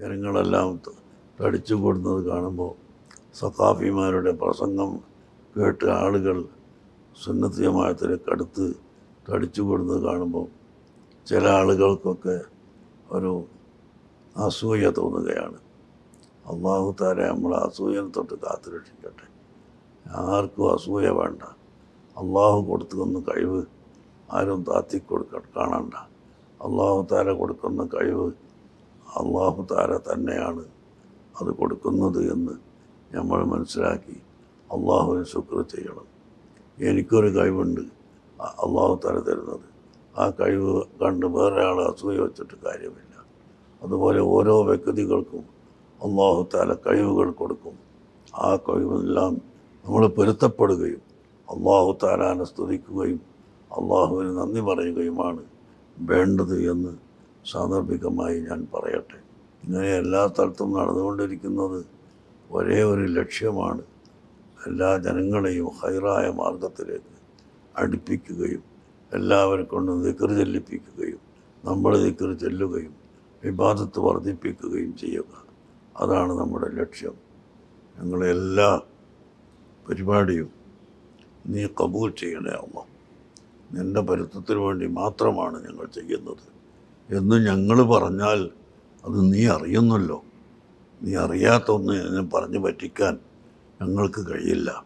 ജനങ്ങളെല്ലാം തടിച്ചു കൂടുന്നത് കാണുമ്പോൾ സഖാഫിമാരുടെ പ്രസംഗം കേട്ട് ആളുകൾ സുന്നത്ത് ജമാഅത്തിലേക്ക് തടിച്ചു കൂടുന്നത് കാണുമ്പോൾ ചില ആളുകൾക്കൊക്കെ ഒരു അസൂയ തോന്നുകയാണ്. അള്ളാഹു താരെ നമ്മൾ അസൂയനെ തൊട്ട് കാത്തു രക്ഷിക്കട്ടെ ആർക്കും അസൂയ വേണ്ട. അള്ളാഹു കൊടുത്തുന്ന കഴിവ് ആരും താത്തി കൊടുക്ക കാണണ്ട. അള്ളാഹു താര കൊടുക്കുന്ന കഴിവ് അള്ളാഹു താര തന്നെയാണ് അത് കൊടുക്കുന്നത് എന്ന് നമ്മൾ മനസ്സിലാക്കി അള്ളാഹുവിന് ശുക്ർ ചെയ്യണം. എനിക്കൊരു കഴിവുണ്ട് അള്ളാഹു താര തരുന്നത്. ആ കഴിവ് കണ്ട് വേറെ ആൾ അസൂയ വെച്ചിട്ട് കാര്യമില്ല. അതുപോലെ ഓരോ വ്യക്തികൾക്കും അള്ളാഹു താല കഴിവുകൾ കൊടുക്കും. ആ കഴിവെല്ലാം നമ്മൾ പൊരുത്തപ്പെടുകയും അള്ളാഹു താലാനെ സ്തുതിക്കുകയും അള്ളാഹുവിന് നന്ദി പറയുകയുമാണ് വേണ്ടത് എന്ന് സാന്ദർഭികമായി ഞാൻ പറയട്ടെ. ഇങ്ങനെ എല്ലാ സ്ഥലത്തും നടന്നുകൊണ്ടിരിക്കുന്നത് ഒരേ ഒരു ലക്ഷ്യമാണ്. എല്ലാ ജനങ്ങളെയും ഹൈറായ മാർഗത്തിലേക്ക് അടുപ്പിക്കുകയും എല്ലാവരെ കൊണ്ടും ദിക്കർ ചെല്ലിപ്പിക്കുകയും നമ്മൾ ദിക്കർ ചെല്ലുകയും വിവാദത്ത് വർദ്ധിപ്പിക്കുകയും ചെയ്യുക. അതാണ് നമ്മുടെ ലക്ഷ്യം. ഞങ്ങളെല്ലാ പരിപാടിയും നീ കബൂൽ ചെയ്യണേ അമ്മ നിന്റെ പരുത്തത്തിന് വേണ്ടി മാത്രമാണ് ഞങ്ങൾ ചെയ്യുന്നത്. എന്ന് ഞങ്ങൾ പറഞ്ഞാൽ അത് നീ അറിയുന്നല്ലോ. നീ അറിയാത്ത ഒന്ന് എന്നെ പറഞ്ഞു പറ്റിക്കാൻ ഞങ്ങൾക്ക് കഴിയില്ല.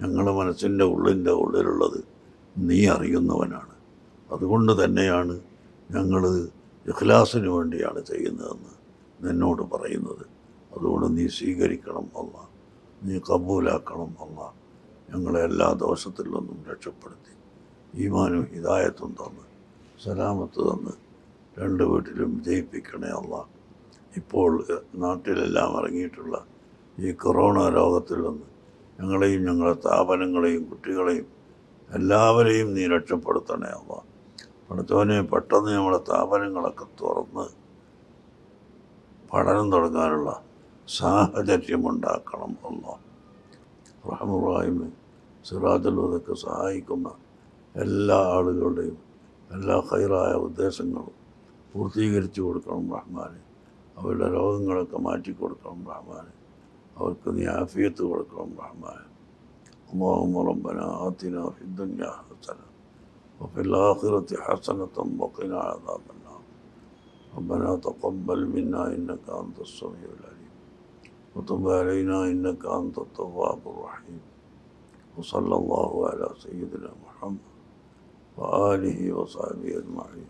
ഞങ്ങളുടെ മനസ്സിന്റെ ഉള്ളിന്റെ ഉള്ളിലുള്ളത് നീ അറിയുന്നവനാണ്. അതുകൊണ്ട് തന്നെയാണ് ഞങ്ങൾ ഇഖ്ലാസിന് വേണ്ടിയാണ് ചെയ്യുന്നതെന്ന് നിന്നോട് പറയുന്നത്. അതുകൊണ്ട് നീ സ്വീകരിക്കണം അല്ല നീ കബൂലാക്കണം അല്ല ഞങ്ങളെ എല്ലാ ദോഷത്തിൽ നിന്നും രക്ഷപ്പെടുത്തി. ഈമാനും ഹിദായത്തും തന്ന് സലാമത്ത് തന്ന് രണ്ട് വീട്ടിലും ജയിപ്പിക്കണേ അല്ല ഇപ്പോൾ നാട്ടിലെല്ലാം ഇറങ്ങിയിട്ടുള്ള ഈ കൊറോണ രോഗത്തിൽ നിന്ന് ഞങ്ങളെയും ഞങ്ങളുടെ സ്ഥാപനങ്ങളെയും കുട്ടികളെയും എല്ലാവരെയും നീ രക്ഷപ്പെടുത്തണേ അല്ല പഠിത്തവനെ പെട്ടെന്ന് നമ്മുടെ സ്ഥാപനങ്ങളൊക്കെ തുറന്ന് പഠനം തുടങ്ങാനുള്ള സാഹചര്യമുണ്ടാക്കണം അല്ല റഹമുറായ്മ സിറാജുള്ളതൊക്കെ സഹായിക്കുന്ന എല്ലാ ആളുകളുടെയും എല്ലാ ഹൈറായ ഉദ്ദേശങ്ങളും പൂർത്തീകരിച്ചു കൊടുക്കണം റഹ്മാന് അവരുടെ രോഗങ്ങളൊക്കെ മാറ്റി കൊടുക്കണം റഹ്മാന് അവർക്ക് നീ ആഫിയത്ത് കൊടുക്കണം റഹ്മാന് اللهم ربنا آتنا في الدنيا حسنة وفي الآخرة حسنة وقنا عذاب النار ربنا تقبل منا إنك أنت السميع العليم وتب علينا إنك أنت التواب الرحيم وصلى الله على سيدنا محمد وآله وصحبه أجمعين